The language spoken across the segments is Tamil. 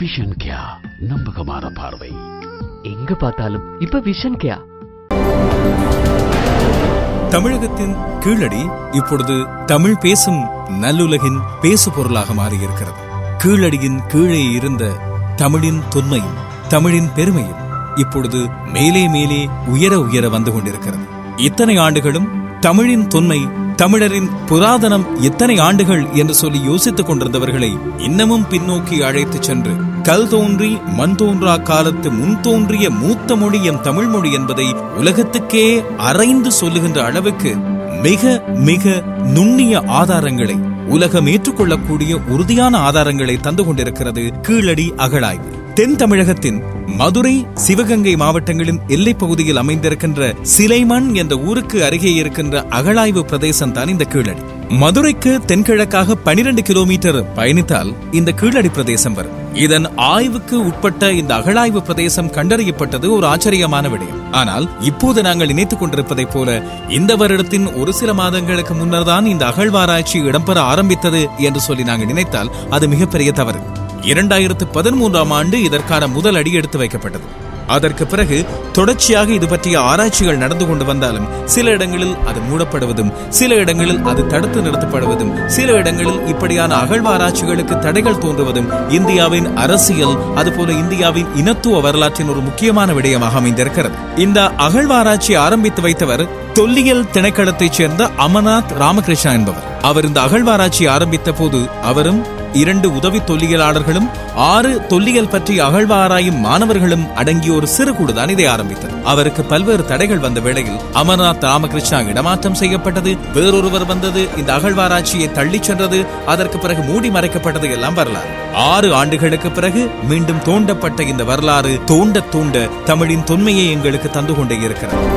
விஷன் கியா நம்பகமான பார்வை எங்க பார்த்தாலும் இப்ப விஷன் கேயா தமிழகத்தின் கீழடி இப்பொழுது தமிழ் பேசும் நல்லுலகின் பேசு பொருளாக மாறியிருக்கிறது. கீழடியின் கீழே இருந்த தமிழின் தொன்மையும் தமிழின் பெருமையும் இப்பொழுது மேலே மேலே உயர உயர வந்து கொண்டிருக்கிறது. இத்தனை ஆண்டுகளும் தமிழின் தொன்மை தமிழரின் புராதனம் எத்தனை ஆண்டுகள் என்று சொல்லி யோசித்துக் கொண்டிருந்தவர்களை இன்னமும் பின்னோக்கி அழைத்துச் சென்று கல் தோன்றி மண் தோன்றா காலத்து முன் தோன்றிய மூத்த மொழி எம் தமிழ் மொழி என்பதை உலகத்துக்கே அரைந்து சொல்லுகின்ற அளவுக்கு மிக மிக நுண்ணிய ஆதாரங்களை உலகம் ஏற்றுக்கொள்ளக்கூடிய உறுதியான ஆதாரங்களை தந்து கொண்டிருக்கிறது கீழடி அகழாய்வு. தென் தமிழகத்தின் மதுரை சிவகங்கை மாவட்டங்களின் எல்லைப் பகுதியில் அமைந்திருக்கின்ற சிலைமண் என்ற ஊருக்கு அருகே இருக்கின்ற அகழாய்வு பிரதேசம் தான் இந்த கீழடி. மதுரைக்கு தென்கிழக்காக 12 கிலோமீட்டர் பயணித்தால் இந்த கீழடி பிரதேசம் வரும். இதன் ஆய்வுக்கு உட்பட்ட இந்த அகழாய்வு பிரதேசம் கண்டறியப்பட்டது ஒரு ஆச்சரியமான விடயம். ஆனால் இப்போது நாங்கள் நினைத்துக் கொண்டிருப்பதைப் போல இந்த வருடத்தின் ஒரு சில மாதங்களுக்கு முன்னர் தான் இந்த அகழ்வாராய்ச்சி இடம்பெற ஆரம்பித்தது என்று சொல்லி நாங்கள் நினைத்தால் அது மிகப்பெரிய தவறு. இரண்டாயிரத்து பதிமூன்றாம் ஆண்டு இதற்கான முதல் அடி எடுத்து வைக்கப்பட்டது. அதற்கு பிறகு தொடர்ச்சியாக இது பற்றிய ஆராய்ச்சிகள் நடந்து கொண்டு வந்தாலும் சில இடங்களில் அது மூடப்படுவதும் சில இடங்களில் அது தடுத்து நிறுத்தப்படுவதும் சில இடங்களில் இப்படியான அகழ்வாராய்ச்சிகளுக்கு தடைகள் தோன்றுவதும் இந்தியாவின் அரசியல் அதுபோல இந்தியாவின் இனத்துவ வரலாற்றின் ஒரு முக்கியமான விடயமாக அமைந்திருக்கிறது. இந்த அகழ்வாராய்ச்சி ஆரம்பித்து வைத்தவர் தொல்லியல் திணைக்களத்தைச் சேர்ந்த அமர்நாத் ராமகிருஷ்ணா என்பவர். அவர் இந்த அகழ்வாராய்ச்சி ஆரம்பித்த போது அவரும் இரண்டு உதவி தொல்லியலாளர்களும் ஆறு தொல்லியல் பற்றி அகழ்வாராயும் மாணவர்களும் அடங்கிய ஒரு சிறு குழுதான் இதை ஆரம்பித்தது அவருக்கு பல்வேறு தடைகள் வந்த வேளையில் அமர்நாத் ராமகிருஷ்ணா இடமாற்றம் செய்யப்பட்டது வேறொருவர் வந்தது இந்த அகழ்வாராய்ச்சியை தள்ளிச் சென்றது அதற்கு பிறகு மூடி மறைக்கப்பட்டது எல்லாம் வரலாறு. ஆறு ஆண்டுகளுக்கு பிறகு மீண்டும் தோண்டப்பட்ட இந்த வரலாறு தோண்ட தோண்ட தமிழின் தொன்மையை எங்களுக்கு தந்து கொண்டே இருக்கிறது.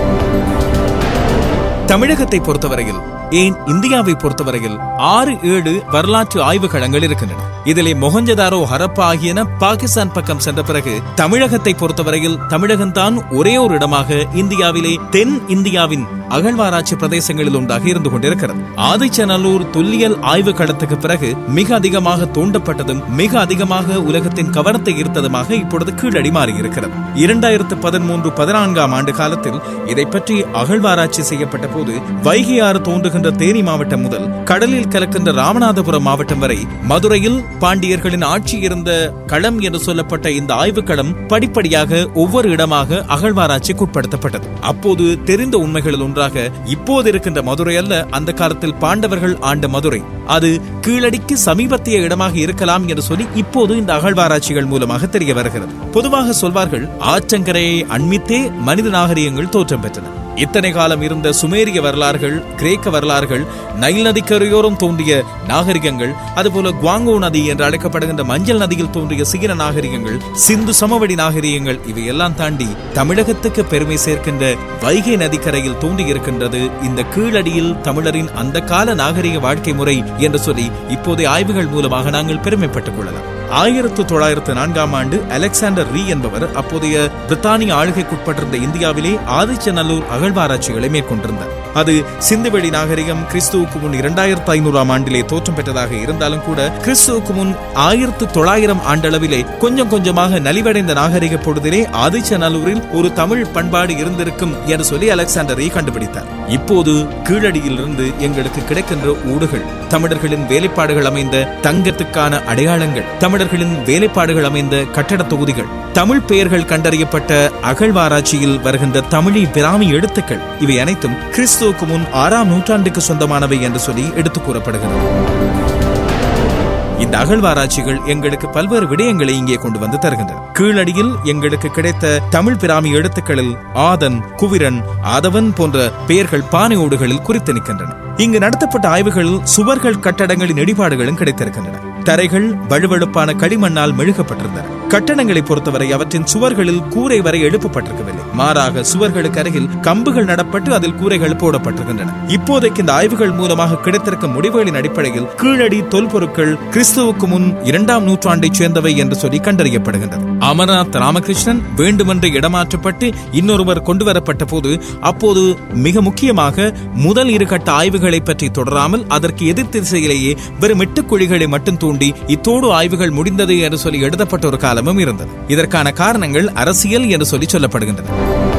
தமிழகத்தை பொறுத்தவரையில் ஏன் இந்தியாவை பொறுத்தவரையில் ஆறு ஏழு வரலாற்று ஆய்வுகளங்கள் இருக்கின்றன. இதிலே மொகஞ்சதாரோ ஹரப்பா ஆகியன பாகிஸ்தான் பக்கம் சென்ற பிறகு தமிழகத்தை பொறுத்தவரையில் தமிழகம்தான் ஒரே ஒரு இடமாக இந்தியாவிலே தென் இந்தியாவின் அகழ்வாராய்ச்சி பிரதேசங்களில் ஒன்றாக இருந்து கொண்டிருக்கிறது. ஆதிச்சநல்லூர் தொல்லியல் ஆய்வு களத்துக்கு பிறகு மிக அதிகமாக தோண்டப்பட்டதும் மிக அதிகமாக உலகத்தின் கவனத்தை ஈர்த்ததுமாக இப்பொழுது கீழடி மாறியிருக்கிறது. இரண்டாயிரத்து பதிமூன்று பதினான்காம் ஆண்டு காலத்தில் இதை பற்றி அகழ்வாராய்ச்சி செய்யப்பட்ட போது வைகை ஆறு தோன்றுகின்ற தேனி மாவட்டம் முதல் கடலில் கலக்கின்ற ராமநாதபுரம் மாவட்டம் வரை மதுரையில் பாண்டியர்களின் ஆட்சி இருந்த களம் என்று சொல்லப்பட்ட இந்த ஆய்வுக்களம் படிப்படியாக ஒவ்வொரு இடமாக அகழ்வாராய்ச்சிக்கு உட்படுத்தப்பட்டது. அப்போது தெரிந்த உண்மைகளில் ஒன்றாக இப்போது இருக்கின்ற மதுரை அல்ல அந்த காலத்தில் பாண்டவர்கள் ஆண்ட மதுரை. அது கீழடிக்கு சமீபத்திய இடமாக இருக்கலாம் என்று சொல்லி இப்போது இந்த அகழ்வாராய்ச்சிகள் மூலமாக தெரிய வருகிறது. பொதுவாக சொல்வார்கள் ஆற்றங்கரையை அண்மித்தே மனித நாகரிகங்கள் தோற்றம் பெற்றன. இத்தனை காலம் இருந்த சுமேரிய வரலாறுகள் கிரேக்க வரலாறுகள் நைல் நதிக்கரையோரம் தோன்றிய நாகரிகங்கள் அதுபோல குவாங்கோ நதி என்று அழைக்கப்படுகின்ற மஞ்சள் நதியில் தோன்றிய சீன நாகரிகங்கள் சிந்து சமவெளி நாகரிகங்கள் இவையெல்லாம் தாண்டி தமிழகத்துக்கு பெருமை சேர்க்கின்ற வைகை நதிக்கரையில் தோன்றியிருக்கின்றது. இந்த கீழடியில் தமிழரின் அந்த கால நாகரிக வாழ்க்கை முறை என்று சொல்லி இப்போதைய ஆய்வுகள் மூலமாக நாங்கள் பெருமைப்பட்டுக் கொள்ளலாம். ஆயிரத்து தொள்ளாயிரத்து நான்காம் ஆண்டு அலெக்சாண்டர் ரீ என்பவர் அப்போதைய பிரித்தானிய ஆளுகைக்குட்பட்டிருந்த இந்தியாவிலே ஆதிச்சநல்லூர் அகழ்வாராய்ச்சிகளை மேற்கொண்டிருந்தார். அது சிந்துவெளி நாகரிகம் கிறிஸ்துவுக்கு முன் இரண்டாயிரத்து ஐநூறாம் ஆண்டிலே தோற்றம் பெற்றதாக இருந்தாலும் கூட கிறிஸ்துவுக்கு முன் ஆயிரத்து தொள்ளாயிரம் ஆண்டளவிலே கொஞ்சம் கொஞ்சமாக நலிவடைந்த நாகரிக பொழுதிலே ஆதிச்சநல்லூரில் ஒரு தமிழ் பண்பாடு இருந்திருக்கும் என்று சொல்லி அலெக்சாண்டரை கண்டுபிடித்தார். இப்போது கீழடியிலிருந்து எங்களுக்கு கிடைக்கின்ற ஊடுகள் தமிழர்களின் வேலைப்பாடுகள் அமைந்த தங்கத்துக்கான அடையாளங்கள் தமிழர்களின் வேலைப்பாடுகள் அமைந்த கட்டட தொகுதிகள் தமிழ் பெயர்கள் கண்டறியப்பட்ட அகழ்வாராய்ச்சியில் வருகின்ற தமிழி பிராமி எழுத்துக்கள் இவை அனைத்தும் கிறிஸ்து கிறிஸ்துவுக்கு முன் ஆறாம் நூற்றாண்டுக்கு சொந்தமானவை என்று சொல்லி எடுத்து கூறப்படுகிறது. இந்த அகழ்வாராய்ச்சிகள் எங்களுக்கு பல்வேறு விடயங்களை இங்கே கொண்டு வந்து தருகின்றன. கீழடியில் எங்களுக்கு கிடைத்த தமிழ் பிராமி எழுத்துக்களில் ஆதன் குவிரன் ஆதவன் போன்ற பெயர்கள் பானை ஓடுகளில் குறித்து நிற்கின்றன. இங்கு நடத்தப்பட்ட ஆய்வுகளில் சுவர்கள் கட்டடங்களின் இடிபாடுகளும் கிடைத்திருக்கின்றன. தரைகள் வலுவழுப்பான களிமண்ணால் மெழுகப்பட்டிருந்தன. கட்டணங்களை பொறுத்தவரை அவற்றின் சுவர்களில் கூரை வரை எழுப்பப்பட்டிருக்கவில்லை. மாறாக சுவர்களுக்கு அருகில் கம்புகள் நடப்பட்டு அதில் கூரைகள் போடப்பட்டிருக்கின்றன. இப்போதைக்கு இந்த ஆய்வுகள் மூலமாக கிடைத்திருக்கும் முடிவுகளின் அடிப்படையில் கீழடி தொல்பொருட்கள் கிறிஸ்துவுக்கு முன் இரண்டாம் நூற்றாண்டைச் சேர்ந்தவை என்று சொல்லி கண்டறியப்படுகின்றது. அமர்நாத் ராமகிருஷ்ணன் வேண்டுமென்று இடமாற்றப்பட்டு இன்னொருவர் கொண்டு வரப்பட்ட போது அப்போது மிக முக்கியமாக முதல் இரு கட்ட ஆய்வுகளை பற்றி தொடராமல் அதற்கு எதிர் திசையிலேயே வெறும் எட்டு குழிகளை மட்டும் தூண்டி இத்தோடு ஆய்வுகள் முடிந்தது என்று சொல்லி எழுதப்பட்ட ஒரு காலம் காலமும் இருந்தது. இதற்கான காரணங்கள் அரசியல் என்று சொல்லி சொல்லப்படுகின்றன.